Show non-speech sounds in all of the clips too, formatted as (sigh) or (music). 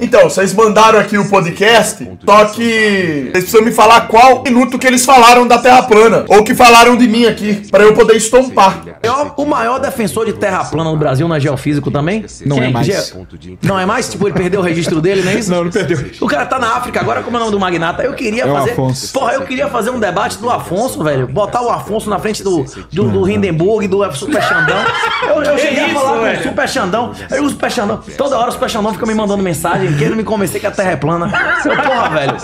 Então, vocês mandaram aqui o podcast, só que vocês precisam me falar qual minuto que eles falaram da Terra plana, ou que falaram de mim aqui, pra eu poder estompar. O maior defensor de terra plana no Brasil não é geofísico também? Não é mais. Ge- Não é mais? Tipo, ele perdeu o registro dele, não é isso? Não, não perdeu. O cara tá na África agora, como é o nome do magnata? Eu queria É o fazer. Afonso. Porra, eu queria fazer um debate do Afonso, velho. Botar o Afonso na frente do, do, do Hindenburg, do Super Xandão. Eu, eu cheguei a falar com o Super Xandão. Aí o Super Xandão, toda hora o Super Xandão fica me mandando mensagem, querendo me convencer que a Terra é plana. Eu, porra, velho.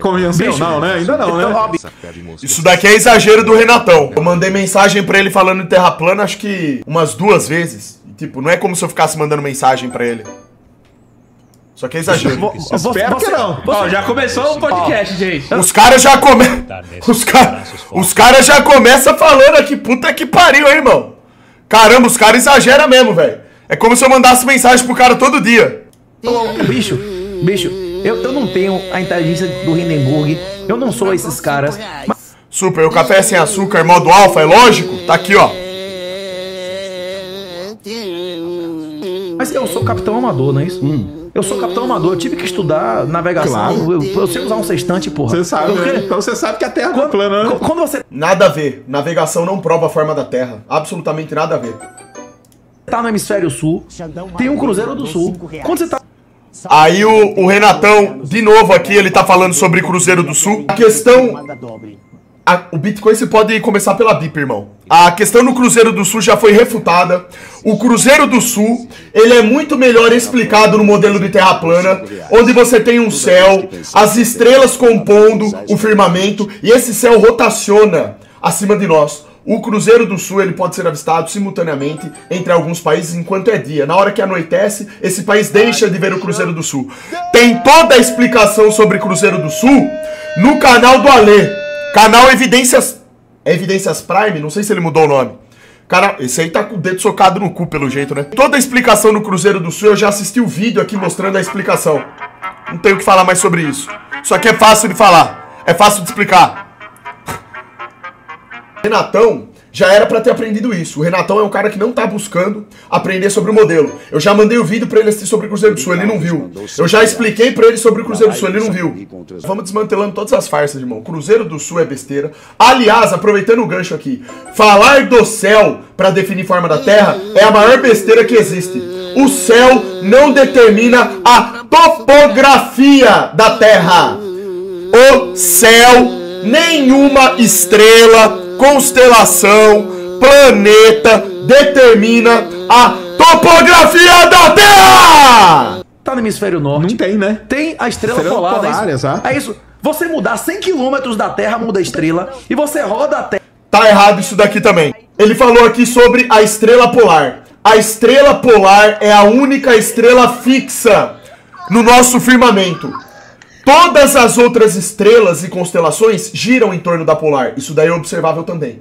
Convenceu? Bicho. Não, né? Ainda não, Então, ó, né? bicho, Isso daqui é exagero do Renatão. Eu mandei mensagem pra ele falando de Terra plana, acho que umas duas vezes. Tipo, não é como se eu ficasse mandando mensagem pra ele. Só que é exagero. você- Espero que você- não. você- Ó, já começou o podcast, gente. Os caras já começam. Os, ca... os caras já começam falando aqui, puta que pariu, hein, irmão? Caramba, os caras exageram mesmo, velho. É como se eu mandasse mensagem pro cara todo dia. Bicho, bicho, eu, eu não tenho a inteligência do Hindenburg. Eu não sou esses caras. Mas Super, o café sem açúcar, modo alfa, é lógico? Tá aqui, ó. Mas eu sou capitão amador, não é isso? Eu sou capitão amador, eu tive que estudar navegação. Claro. Eu, eu sei usar um sextante, porra. Você sabe, Eu né? Então você sabe que a Terra é Quando, plana, né? quando você Nada a ver. Navegação não prova a forma da Terra. Absolutamente nada a ver. tá no hemisfério sul, tem um Cruzeiro do Sul. Quando você tá. Aí o, o Renatão, de novo aqui, ele tá falando sobre Cruzeiro do Sul. A questão. a- o Bitcoin você pode começar pela BIP, irmão. A questão no Cruzeiro do Sul já foi refutada. O Cruzeiro do Sul, ele é muito melhor explicado no modelo de Terra plana, onde você tem um céu, as estrelas compondo o firmamento e esse céu rotaciona acima de nós. O Cruzeiro do Sul ele pode ser avistado simultaneamente entre alguns países enquanto é dia. Na hora que anoitece, esse país deixa de ver o Cruzeiro do Sul. Tem toda a explicação sobre Cruzeiro do Sul no canal do Alê. Canal Evidências. Evidências Prime? Não sei se ele mudou o nome. Cara, esse aí tá com o dedo socado no cu, pelo jeito, né? Toda a explicação no Cruzeiro do Sul, eu já assisti o vídeo aqui mostrando a explicação. Não tenho o que falar mais sobre isso. Isso aqui é fácil de falar. É fácil de explicar. Renatão já era pra ter aprendido isso. O Renatão é um cara que não tá buscando aprender sobre o modelo. Eu já mandei o vídeo pra ele assistir sobre o Cruzeiro do Sul, ele não viu. Eu já expliquei pra ele sobre o Cruzeiro do Sul, ele não viu. Vamos desmantelando todas as farsas, irmão. Cruzeiro do Sul é besteira. Aliás, aproveitando o gancho aqui, falar do céu pra definir forma da Terra é a maior besteira que existe. O céu não determina a topografia da Terra o céu, nenhuma estrela, constelação, planeta determina a topografia da Terra! Tá no hemisfério norte. Não tem, né? Tem a estrela, Estrela polar, polar, não é isso? exato. É isso. Você mudar 100 km da Terra, muda a estrela. E você roda a Terra. Tá errado isso daqui também. Ele falou aqui sobre a estrela polar. A estrela polar é a única estrela fixa no nosso firmamento. Todas as outras estrelas e constelações giram em torno da polar. Isso daí é observável também.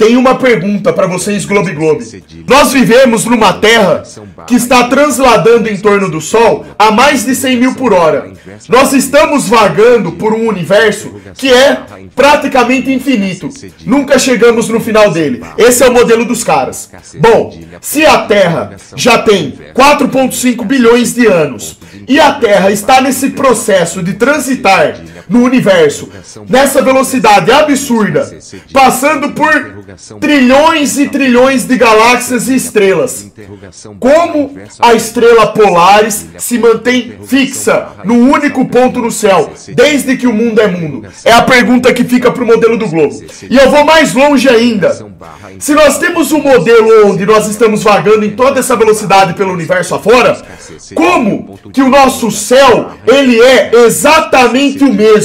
Tem uma pergunta pra vocês, Globe Globe. Nós vivemos numa Terra que está transladando em torno do Sol a mais de 100 mil por hora. Nós estamos vagando por um universo que é praticamente infinito. Nunca chegamos no final dele. Esse é o modelo dos caras. Bom, se a Terra já tem 4,5 bilhões de anos e a Terra está nesse processo de transitar no universo nessa velocidade absurda, passando por trilhões e trilhões de galáxias e estrelas. Como a estrela Polaris se mantém fixa no único ponto no céu, desde que o mundo é mundo? É a pergunta que fica pro modelo do globo. E eu vou mais longe ainda. Se nós temos um modelo onde nós estamos vagando em toda essa velocidade pelo universo afora, como que o nosso céu ele é exatamente o mesmo?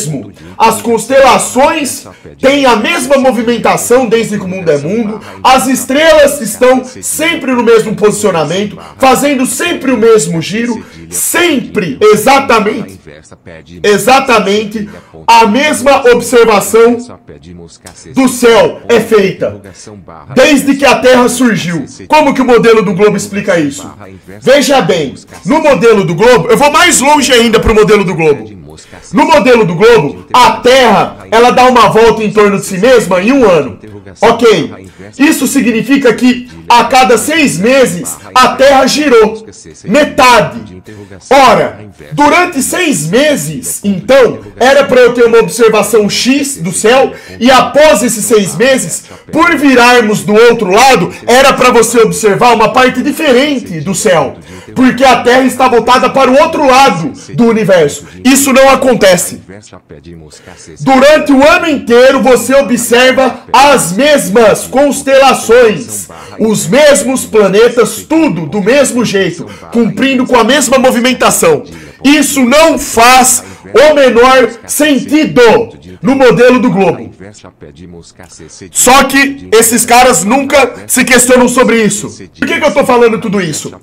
As constelações têm a mesma movimentação desde que o mundo é mundo, as estrelas estão sempre no mesmo posicionamento, fazendo sempre o mesmo giro, sempre exatamente exatamente a mesma observação do céu é feita desde que a Terra surgiu. Como que o modelo do globo explica isso? Veja bem, no modelo do globo, eu vou mais longe ainda para o modelo do globo. No modelo do globo, a Terra ela dá uma volta em torno de si mesma em um ano. Ok. Isso significa que a cada seis meses a Terra girou. Metade. Ora, durante seis meses, então, era para eu ter uma observação X do céu, e após esses seis meses, por virarmos do outro lado, era para você observar uma parte diferente do céu. Porque a Terra está voltada para o outro lado do universo. Isso não acontece. Durante o ano inteiro você observa as mesmas constelações, os mesmos planetas, tudo do mesmo jeito, cumprindo com a mesma movimentação. Isso não faz o menor sentido no modelo do globo. Só que esses caras nunca se questionam sobre isso. Por que, que eu estou falando tudo isso?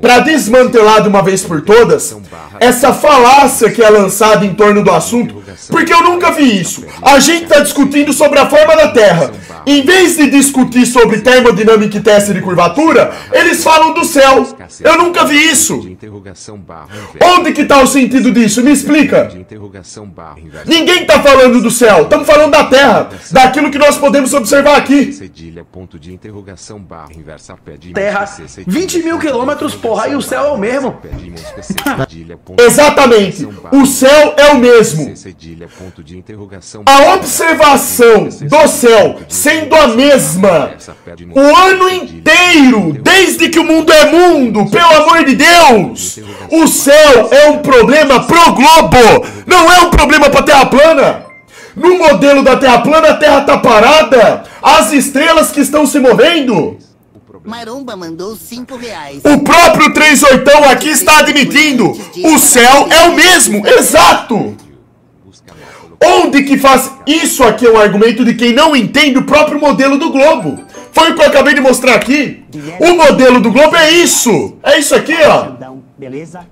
Para desmantelar de uma vez por todas essa falácia que é lançada em torno do assunto, porque eu nunca vi isso. A gente está discutindo sobre a forma da Terra. Em vez de discutir sobre termodinâmica e teste de curvatura, eles falam do céu. Eu nunca vi isso. Onde que está o sentido disso? Me explica. Ninguém está falando do céu. Estamos falando da Terra, daquilo que nós podemos observar aqui. Terra, 20 mil quilômetros, porra, e o céu é o mesmo. Exatamente. O céu é o mesmo. A observação do céu sendo a mesma o ano inteiro, desde que o mundo é mundo, pelo amor de Deus. O céu é um problema pro globo, não é um problema pra Terra plana. No modelo da Terra plana, a Terra tá parada, as estrelas que estão se movendo. Maromba mandou 5 reais. O próprio 38 aqui está admitindo. O céu é o mesmo, exato. Onde que faz isso aqui é um argumento de quem não entende o próprio modelo do globo. Foi o que eu acabei de mostrar aqui. O modelo do globo é isso. É isso aqui, ó. Beleza?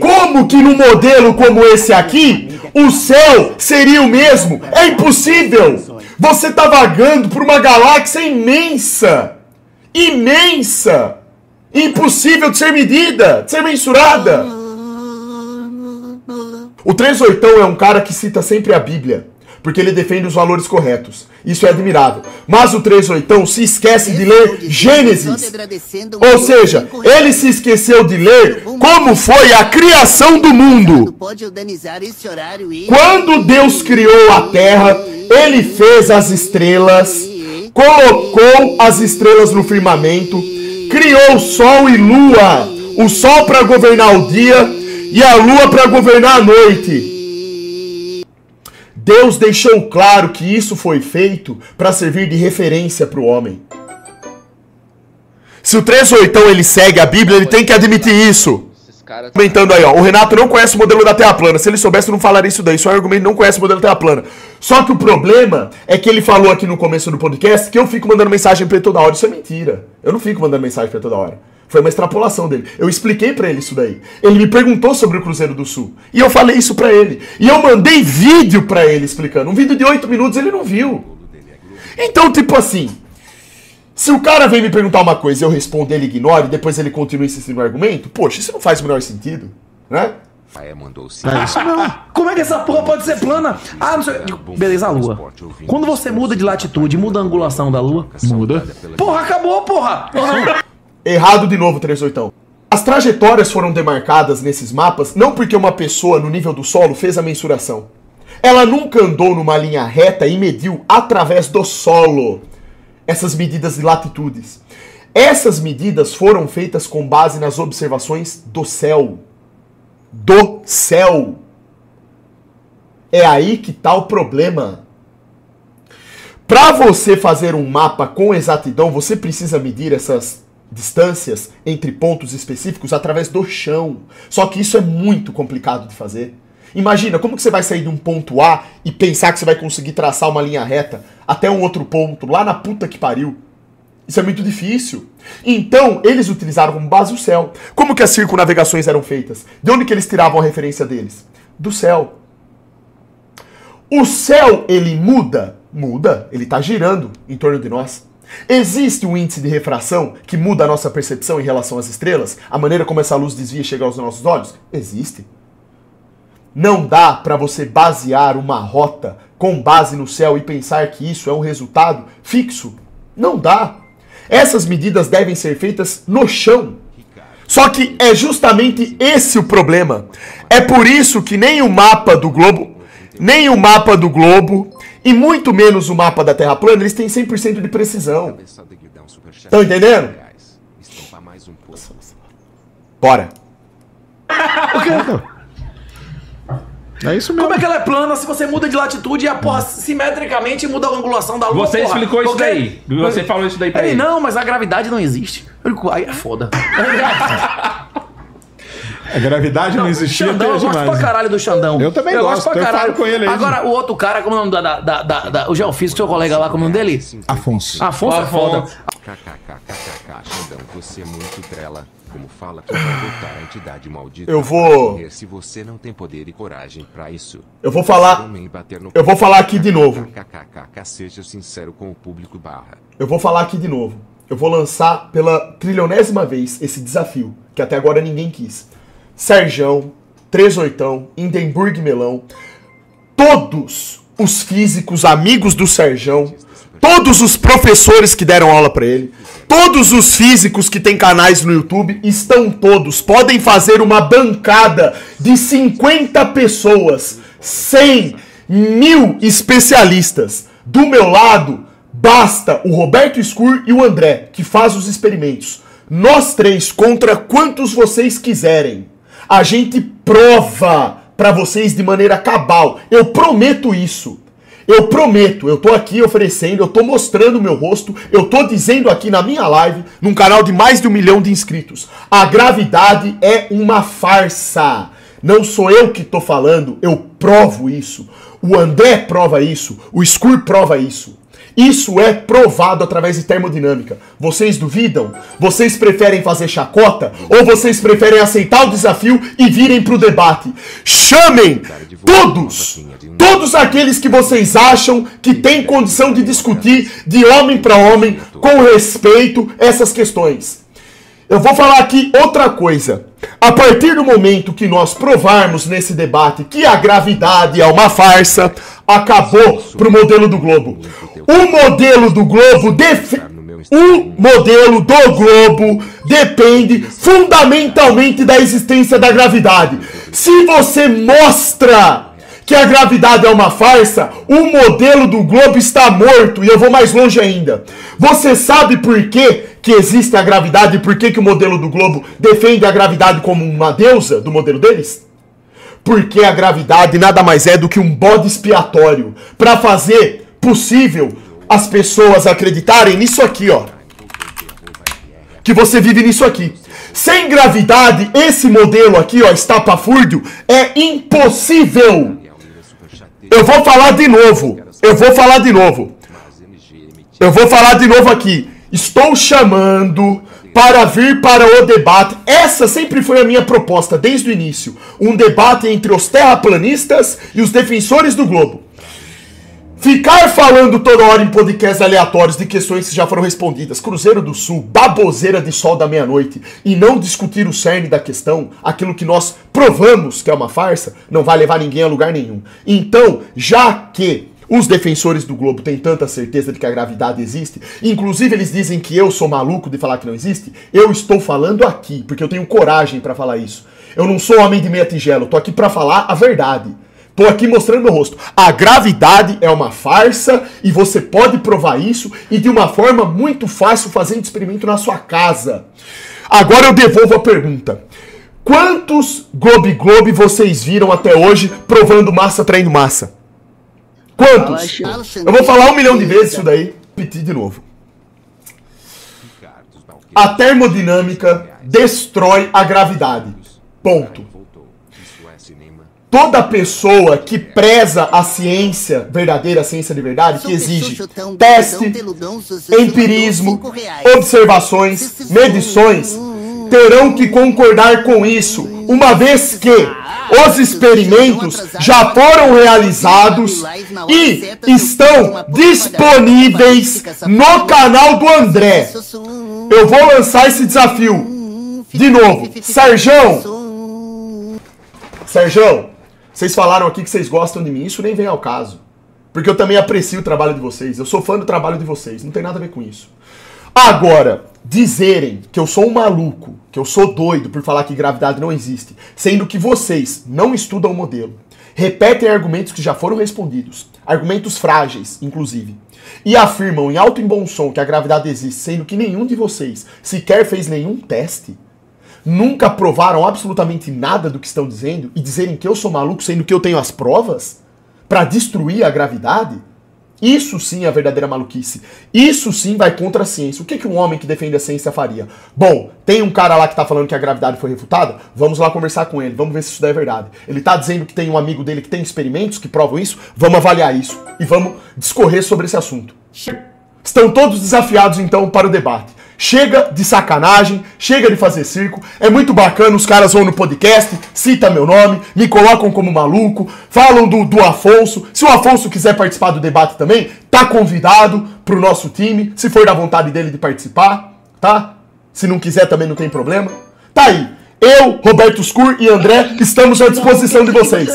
Como que num modelo como esse aqui, o céu seria o mesmo? É impossível! Você está vagando por uma galáxia imensa! Imensa! Impossível de ser medida, de ser mensurada! O 38 é um cara que cita sempre a Bíblia, porque ele defende os valores corretos. Isso é admirável. Mas o 38 se esquece de ler Gênesis. Ou seja, ele se esqueceu de ler como foi a criação do mundo. Quando Deus criou a terra, ele fez as estrelas, colocou as estrelas no firmamento, criou sol e lua. O sol para governar o dia e a lua para governar a noite. Deus deixou claro que isso foi feito para servir de referência para o homem. Se o 38 ele segue a Bíblia, ele tem que admitir isso. Comentando aí, ó. O Renato não conhece o modelo da Terra plana. Se ele soubesse, não falaria isso daí. Um argumento, não conhece o modelo da Terra plana. Só que o problema é que ele falou aqui no começo do podcast que eu fico mandando mensagem pra ele toda hora. Isso é mentira. Eu não fico mandando mensagem pra ele toda hora. Foi uma extrapolação dele. Eu expliquei pra ele isso daí. Ele me perguntou sobre o Cruzeiro do Sul. E eu falei isso pra ele. E eu mandei vídeo pra ele explicando. Um vídeo de 8 minutos ele não viu. Então, tipo assim. Se o cara vem me perguntar uma coisa e eu respondo, ele ignora e depois ele continua insistindo no argumento, poxa, isso não faz o menor sentido, né? Como é que essa porra pode ser plana? Ah, não sei. Beleza, a lua. Quando você muda de latitude, muda a angulação da lua? Muda. Porra, acabou, porra! Não? Errado de novo, 38. As trajetórias foram demarcadas nesses mapas não porque uma pessoa no nível do solo fez a mensuração. Ela nunca andou numa linha reta e mediu através do solo essas medidas de latitudes. Essas medidas foram feitas com base nas observações do céu. Do céu. É aí que está o problema. Para você fazer um mapa com exatidão, você precisa medir essas distâncias entre pontos específicos através do chão. Só que isso é muito complicado de fazer. Imagina, como que você vai sair de um ponto A e pensar que você vai conseguir traçar uma linha reta até um outro ponto, lá na puta que pariu? Isso é muito difícil. Então, eles utilizaram como base o céu. Como que as circunnavegações eram feitas? De onde que eles tiravam a referência deles? Do céu. O céu, ele muda? Muda. Ele está girando em torno de nós. Existe um índice de refração que muda a nossa percepção em relação às estrelas? A maneira como essa luz desvia e chega aos nossos olhos? Existe. Não dá para você basear uma rota com base no céu e pensar que isso é um resultado fixo. Não dá. Essas medidas devem ser feitas no chão. Só que é justamente esse o problema. É por isso que nem o mapa do globo, nem o mapa do globo e muito menos o mapa da Terra plana, eles têm 100% de precisão. Estão entendendo? Bora. (laughs) É isso mesmo. Como é que ela é plana se você muda de latitude e após simetricamente muda a angulação da lua? Você porra? explicou isso daí. Você falou isso daí pra Ele ele. não, mas a gravidade não existe. Aí é foda. (laughs) A gravidade não, existia Xandão, eu gosto demais. pra caralho do Xandão. Eu também gosto, eu falo com ele aí. Agora, o outro cara, como é o nome da, da, da, da, da- o geofísico, seu colega lá, como é o nome dele? Afonso. Afonso é foda. KKKKK, Xandão, você é muito trela. Como fala que vai botar a entidade maldita Eu vou- pra se você não tem poder e coragem pra isso. Eu vou falar, Homem bater no eu vou falar aqui de novo. KKKK, seja sincero com o público barra. Eu vou falar aqui de novo. Eu vou lançar pela trilionésima vez esse desafio, que até agora ninguém quis. Serjão, Trezoitão, Hindenburg Melão, todos os físicos amigos do Serjão, todos os professores que deram aula pra ele, todos os físicos que têm canais no YouTube, estão todos, podem fazer uma bancada de 50 pessoas, 100 mil especialistas. Do meu lado, basta o Roberto Scur e o André, que faz os experimentos. Nós três contra quantos vocês quiserem. A gente prova pra vocês de maneira cabal. Eu prometo isso. Eu prometo, eu tô aqui oferecendo, eu tô mostrando o meu rosto, eu tô dizendo aqui na minha live, num canal de mais de um milhão de inscritos. A gravidade é uma farsa. Não sou eu que tô falando, eu provo isso. O André prova isso, o Scur prova isso. Isso é provado através de termodinâmica. Vocês duvidam? Vocês preferem fazer chacota? Ou vocês preferem aceitar o desafio e virem pro debate? Chamem todos! Todos aqueles que vocês acham que têm condição de discutir de homem para homem, com respeito, essas questões. Eu vou falar aqui outra coisa. A partir do momento que nós provarmos nesse debate que a gravidade é uma farsa, acabou pro modelo do globo. O modelo do globo def... O modelo do globo depende fundamentalmente da existência da gravidade. Se você mostra que a gravidade é uma farsa, o modelo do globo está morto. E eu vou mais longe ainda. Você sabe por que, que existe a gravidade e por que, que o modelo do globo defende a gravidade como uma deusa do modelo deles? Porque a gravidade nada mais é do que um bode expiatório para fazer possível as pessoas acreditarem nisso aqui, ó. Que você vive nisso aqui. Sem gravidade, esse modelo aqui, ó, estapafúrdio, é impossível. Eu vou falar de novo. Eu vou falar de novo. Eu vou falar de novo aqui. Estou chamando para vir para o debate. Essa sempre foi a minha proposta desde o início. Um debate entre os terraplanistas e os defensores do globo. Ficar falando toda hora em podcasts aleatórios de questões que já foram respondidas, Cruzeiro do Sul, baboseira de sol da meia-noite, e não discutir o cerne da questão, aquilo que nós provamos que é uma farsa, não vai levar ninguém a lugar nenhum. Então, já que os defensores do globo têm tanta certeza de que a gravidade existe, inclusive eles dizem que eu sou maluco de falar que não existe, eu estou falando aqui, porque eu tenho coragem para falar isso. Eu não sou homem de meia tigela, eu tô aqui para falar a verdade. Tô aqui mostrando meu rosto. A gravidade é uma farsa e você pode provar isso e de uma forma muito fácil fazendo experimento na sua casa. Agora eu devolvo a pergunta. Quantos Globe Globe vocês viram até hoje provando massa traindo massa? Quantos? Eu vou falar um milhão de vezes isso daí. Repetir de novo. A termodinâmica destrói a gravidade. Ponto. Toda pessoa que preza a ciência verdadeira, a ciência de verdade, que exige teste, empirismo, observações, medições, terão que concordar com isso, uma vez que os experimentos já foram realizados e estão disponíveis no canal do André. Eu vou lançar esse desafio de novo. Serjão! Serjão, vocês falaram aqui que vocês gostam de mim, isso nem vem ao caso. Porque eu também aprecio o trabalho de vocês. Eu sou fã do trabalho de vocês, não tem nada a ver com isso. Agora, dizerem que eu sou um maluco, que eu sou doido por falar que gravidade não existe, sendo que vocês não estudam o modelo, repetem argumentos que já foram respondidos, argumentos frágeis, inclusive, e afirmam em alto e bom som que a gravidade existe, sendo que nenhum de vocês sequer fez nenhum teste, nunca provaram absolutamente nada do que estão dizendo e dizerem que eu sou maluco, sendo que eu tenho as provas para destruir a gravidade, isso sim é a verdadeira maluquice. Isso sim vai contra a ciência. O que, que um homem que defende a ciência faria? Bom, tem um cara lá que tá falando que a gravidade foi refutada? Vamos lá conversar com ele, vamos ver se isso daí é verdade. Ele tá dizendo que tem um amigo dele que tem experimentos que provam isso? Vamos avaliar isso e vamos discorrer sobre esse assunto. Estão todos desafiados então para o debate. Chega de sacanagem, chega de fazer circo. É muito bacana, os caras vão no podcast, cita meu nome, me colocam como maluco, falam do, do Afonso. Se o Afonso quiser participar do debate também, tá convidado pro nosso time, se for da vontade dele de participar, tá? Se não quiser também não tem problema. Tá aí. Eu, Roberto Scur e André estamos à disposição de vocês.